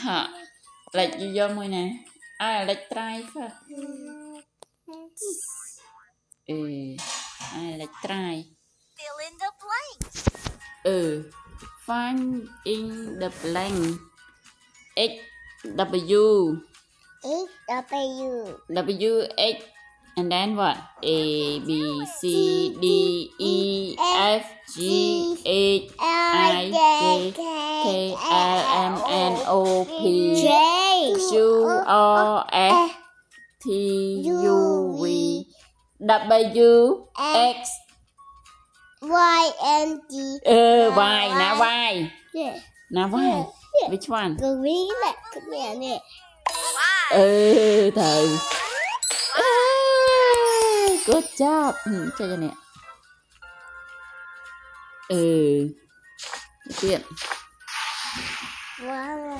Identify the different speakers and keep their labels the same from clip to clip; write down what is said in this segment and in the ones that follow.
Speaker 1: hả? Lệch gì vô mùi nè à lệch trai phải ừ à lệch trai?
Speaker 2: Fill in the blank.
Speaker 1: Ừ find in the blank. X w.
Speaker 3: X, W.
Speaker 1: W x, and then what? A B C D E F G H O P Q R S T U V. W X
Speaker 3: Y N
Speaker 1: D Ừ, ờ, Y, now Y. Now Y. Which one? Green là cái này nè. Ờ, ừ, thử ờ, Good job. Ừ, Cho cho nè.
Speaker 3: Ừ. Tiện Wow.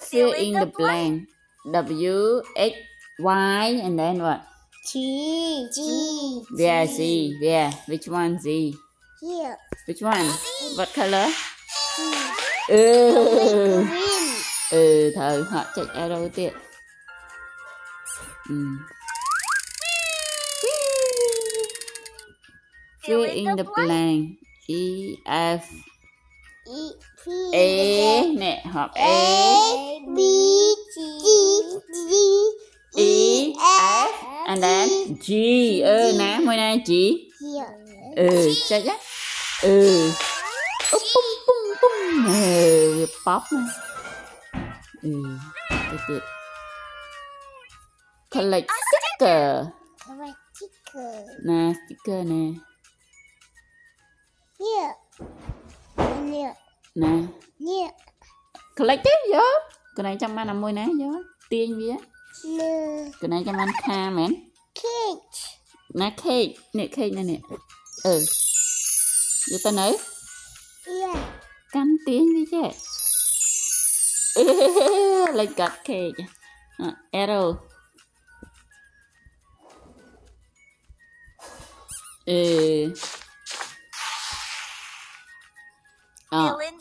Speaker 1: Still in the blank. W, X, Y, and then what?
Speaker 3: G. G.
Speaker 1: yeah Z? yeah Which one Z?
Speaker 3: Here.
Speaker 1: Which one? What color?
Speaker 3: G.
Speaker 1: Ừ. Thôi họ chạy arrow tiện. Ừ. Fill in the blank. E, F, A nè hợp
Speaker 3: A B G G
Speaker 1: E F and then G ơ nè
Speaker 3: môi
Speaker 1: nè chị ừ cha cha ừ. Úp, bum bum bum ừ pop nè ừ tiếp tiếp collect sticker. Collect sticker.
Speaker 3: Nè sticker
Speaker 1: nè. Here. ណា
Speaker 3: here here
Speaker 1: ណា
Speaker 3: here
Speaker 1: collect ទេយកកន្លែងចាំបានអាមួយណាយកទាញវា
Speaker 3: no
Speaker 1: កន្លែងចាំបានខាមែន
Speaker 3: cake
Speaker 1: ណា cake នេះ cake នេះនេះអឺយកទៅនៅ
Speaker 3: yeah
Speaker 1: កាន់ទាញវាចេះអឺលេចកាត់ cake អ่ะ arrow អឺអ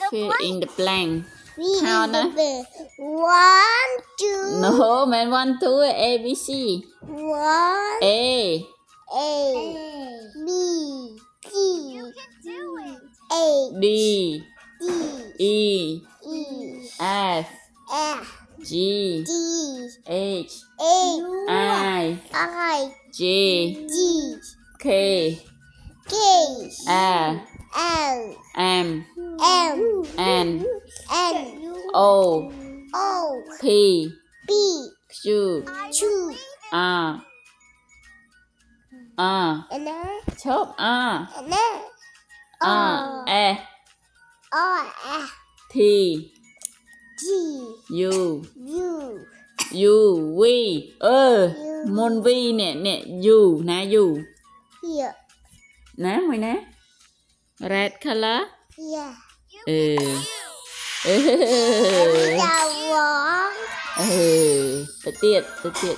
Speaker 2: Fill in the
Speaker 1: fill blank
Speaker 3: we
Speaker 1: Count
Speaker 3: the one two.
Speaker 1: No man one two a b c.
Speaker 3: One.
Speaker 1: A.
Speaker 3: A. B. C.
Speaker 2: You can do it.
Speaker 3: A
Speaker 1: d.
Speaker 3: D.
Speaker 1: E.
Speaker 3: E.
Speaker 1: F.
Speaker 3: F.
Speaker 1: G.
Speaker 3: D
Speaker 1: h.
Speaker 3: A
Speaker 1: i.
Speaker 3: I.
Speaker 1: J.
Speaker 3: G.
Speaker 1: K.
Speaker 3: K.
Speaker 1: L
Speaker 3: L.
Speaker 1: M.
Speaker 3: M.
Speaker 1: N.
Speaker 3: N.
Speaker 1: O.
Speaker 3: O.
Speaker 1: P.
Speaker 3: B
Speaker 1: Q.
Speaker 3: Q.
Speaker 1: R R chớp R R E.
Speaker 3: R E.
Speaker 1: T.
Speaker 3: G.
Speaker 1: U.
Speaker 3: U.
Speaker 1: U. V. Ơ. Môn vi nè nè. U nè U. Dạ. Nè mày nè Red color?
Speaker 3: Yeah.
Speaker 1: เออ เออ
Speaker 3: The wrong.
Speaker 1: เออตะเตียดตะ
Speaker 2: เตีย
Speaker 1: ด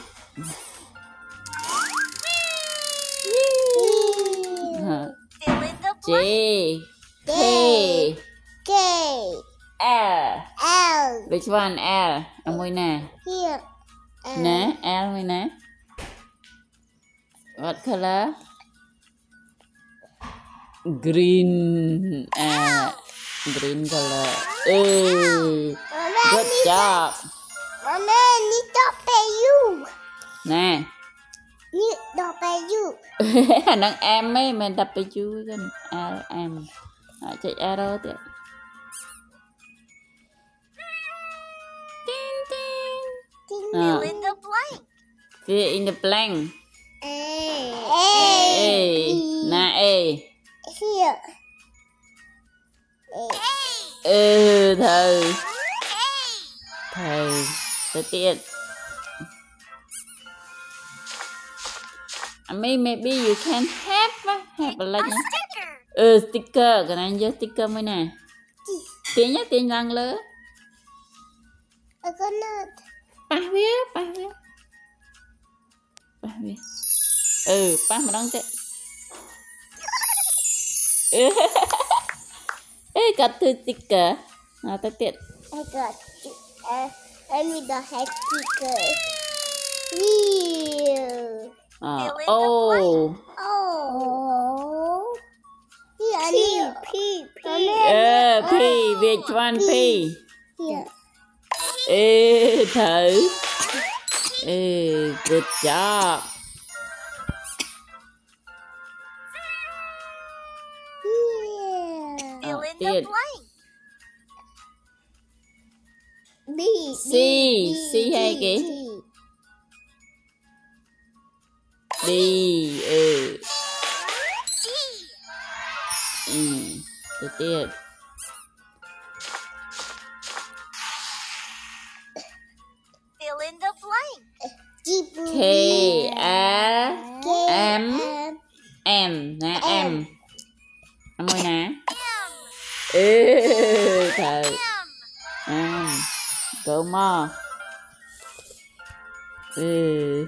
Speaker 2: J
Speaker 1: K
Speaker 3: K
Speaker 1: L
Speaker 3: L.
Speaker 1: Which one L? เอามือหน่ะ
Speaker 3: Here.
Speaker 1: นะ L มือนะ What color? green អា green color អឺ
Speaker 3: Mama
Speaker 1: good
Speaker 3: need
Speaker 1: job
Speaker 3: Mama need to pay you
Speaker 1: ណា
Speaker 3: need to pay you
Speaker 1: អាហ្នឹង M ឯងមិនតែទៅយូរទេ L M ហើយចុច arrow ទៀតទីងទីង
Speaker 3: Ding.
Speaker 1: Ah.
Speaker 2: Fill in the blank.
Speaker 1: fill in the blank
Speaker 3: A
Speaker 1: A ណា A ừ thầy. Thầy tới tiện. I mean, maybe you can have have a like
Speaker 2: ừ sticker
Speaker 1: cái này giờ sticker mới
Speaker 3: nè. Tiếng
Speaker 1: nhá tiếng răng lỡ ba vía ba vía. Ba vía. Ừ ba mà đóng ừ. chết I got two sticker. À, tất tiện.
Speaker 3: I got two. Uh, I need the head sticker. Wheel.
Speaker 1: Uh,
Speaker 3: oh. Oh. P, P, P.
Speaker 1: yeah P, which one P?
Speaker 3: Here.
Speaker 1: Ê, thử. Ê, good job.
Speaker 3: Here.
Speaker 2: Fill in the
Speaker 1: tiếp.
Speaker 2: blank.
Speaker 3: B,
Speaker 1: C, C hay kì? D ừ
Speaker 2: D.
Speaker 1: ừ tiếp tiếp
Speaker 2: Fill in the blank.
Speaker 1: K A M M nè M Em ơi nè
Speaker 2: M.
Speaker 1: Ê, thử
Speaker 2: M.
Speaker 1: M Go more Ừ